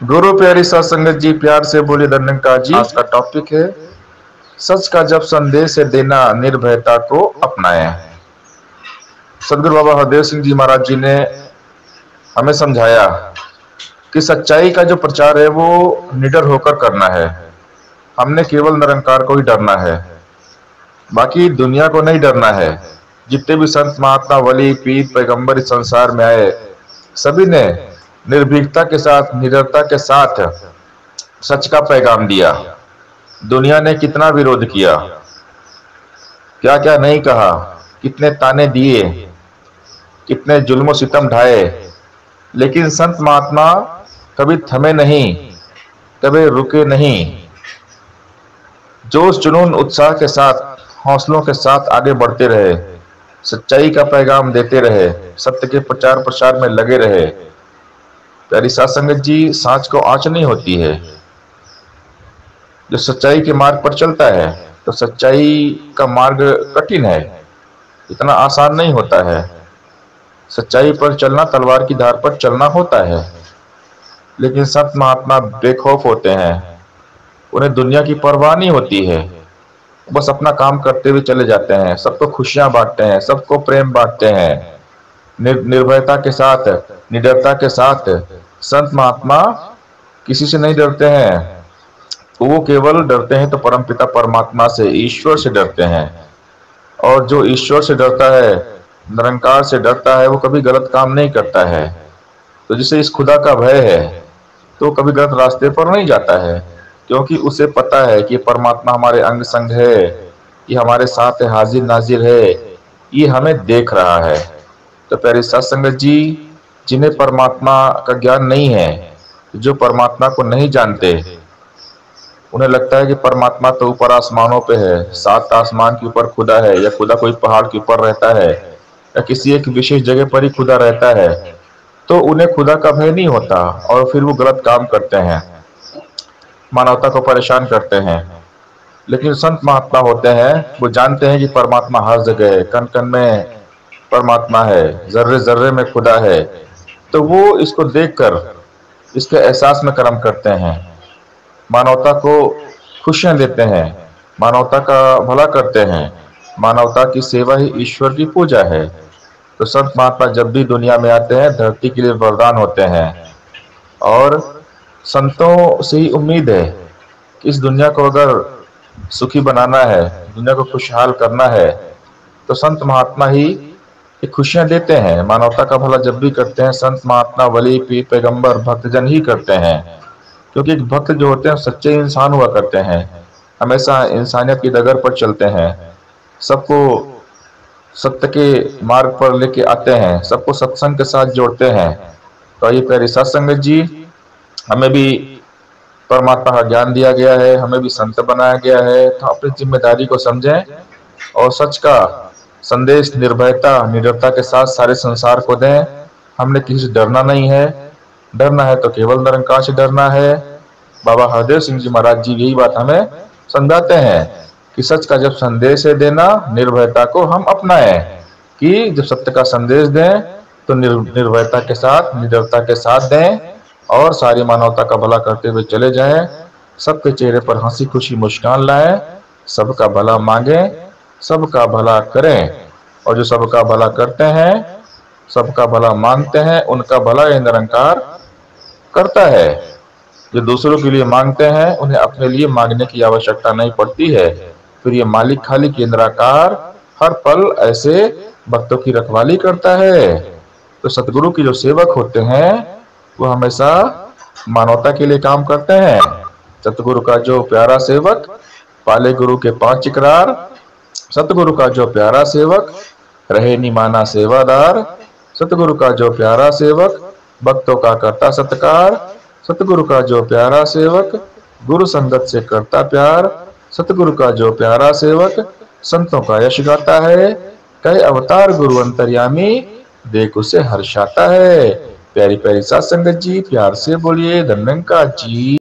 गुरु प्यारी सत्संगत जी प्यार से बोले धन्यका जी। आज का टॉपिक है सच का जब संदेश है देना निर्भयता को अपनाए। सदगुरु बाबा हरदेव सिंह जी महाराज जी ने हमें समझाया कि सच्चाई का जो प्रचार है वो निडर होकर करना है। हमने केवल निरंकार को ही डरना है बाकी दुनिया को नहीं डरना है। जितने भी संत महात्मा वली पीर पैगंबर इस संसार में आए सभी ने निर्भीकता के साथ निरता के साथ सच का पैगाम दिया। दुनिया ने कितना विरोध किया? क्या क्या नहीं कहा? कितने ताने दिए? कितने जुल्म सितम ढाए? लेकिन संत महात्मा कभी थमे नहीं, कभी रुके नहीं। जोश जुनून उत्साह के साथ, हौसलों के साथ आगे बढ़ते रहे। सच्चाई का पैगाम देते रहे। सत्य के प्रचार प्रसार में लगे रहे। प्यारी सात संगत जी सांच को आँच नहीं होती है। जो सच्चाई के मार्ग पर चलता है तो सच्चाई का मार्ग कठिन है। इतना आसान नहीं होता है। सच्चाई पर चलना तलवार की धार पर चलना होता है। लेकिन संत महात्मा बेखौफ होते हैं। उन्हें दुनिया की परवाह नहीं होती है। बस अपना काम करते हुए चले जाते हैं। सबको खुशियाँ बांटते हैं, सबको प्रेम बांटते हैं। निर्भयता के साथ, निडरता के साथ, संत महात्मा किसी से नहीं डरते हैं। वो केवल डरते हैं तो परम पिता परमात्मा से, ईश्वर से डरते हैं। और जो ईश्वर से डरता है, निरंकार से डरता है, वो कभी गलत काम नहीं करता है। तो जिसे इस खुदा का भय है तो कभी गलत रास्ते पर नहीं जाता है। क्योंकि उसे पता है कि परमात्मा हमारे अंग संग है, ये हमारे साथ हाजिर नाजिर है, ये हमें देख रहा है। तो प्यारे सत्संगत जी, जिन्हें परमात्मा का ज्ञान नहीं है, जो परमात्मा को नहीं जानते, उन्हें लगता है कि परमात्मा तो ऊपर आसमानों पे है, सात आसमान के ऊपर खुदा है, या खुदा कोई पहाड़ के ऊपर रहता है, या किसी एक विशेष जगह पर ही खुदा रहता है तो उन्हें खुदा का भय नहीं होता, और फिर वो गलत काम करते हैं, मानवता को परेशान करते हैं। लेकिन संत महात्मा होते हैं, वो जानते हैं कि परमात्मा हर जगह है कन कन में परमात्मा है, जर्रे जर्रे में खुदा है। तो वो इसको देखकर, इसके एहसास में कर्म करते हैं। मानवता को खुशियाँ देते हैं, मानवता का भला करते हैं। मानवता की सेवा ही ईश्वर की पूजा है। तो संत महात्मा जब भी दुनिया में आते हैं, धरती के लिए वरदान होते हैं। और संतों से ही उम्मीद है कि इस दुनिया को अगर सुखी बनाना है, दुनिया को खुशहाल करना है तो संत महात्मा ही खुशियाँ देते हैं। मानवता का भला जब भी करते हैं, संत, महात्मा, वली, पीर, पैगंबर, भक्तजन ही करते हैं। क्योंकि भक्त जो होते हैं सच्चे इंसान हुआ करते हैं। हमेशा इंसानियत की डगर पर चलते हैं। सबको सत्य के मार्ग पर लेके आते हैं। सबको सत्संग के साथ जोड़ते हैं। तो ये प्यारी सत्संग जी, हमें भी परमात्मा का ज्ञान दिया गया है। हमें भी संत बनाया गया है। तो अपनी ज़िम्मेदारी को समझें और सच का संदेश, निर्भयता, निडरता के साथ सारे संसार को दें। हमने किसी से डरना नहीं है। डरना है तो केवल निरंकार से डरना है। बाबा हरदेव सिंह जी महाराज जी, यही बात हमें समझाते हैं कि सच का जब संदेश है देना, निर्भयता को हम अपनाए कि जब सत्य का संदेश दें तो निर्भयता के साथ, निडरता के साथ दें और सारी मानवता का भला करते हुए चले जाएँ। सबके चेहरे पर हँसी खुशी मुस्कान लाएँ। सबका भला मांगे। सबका भला करें। और जो सबका भला करते हैं, सबका भला मांगते हैं, उनका भला ये निरंकार करता है। जो दूसरों के लिए मांगते हैं, उन्हें अपने लिए मांगने की आवश्यकता नहीं पड़ती है। फिर ये मालिक खाली केंद्राकार हर पल ऐसे भक्तों की रखवाली करता है। तो सतगुरु के जो सेवक होते हैं, वो हमेशा मानवता के लिए काम करते हैं। सतगुरु का जो प्यारा सेवक, पाले गुरु के पाँच इकरार सतगुरु का जो प्यारा सेवक, रहे निमाना सेवादार। सतगुरु का जो प्यारा सेवक, भक्तों का करता सत्कार। सतगुरु का जो प्यारा सेवक, गुरु संगत से करता प्यार। सतगुरु का जो प्यारा सेवक, संतों का यश गाता है। कई अवतार गुरु अंतर्यामी, देख उसे हर्षाता है। प्यारी प्यारी सात संगत जी, प्यार से बोलिए, धन्यंका जी।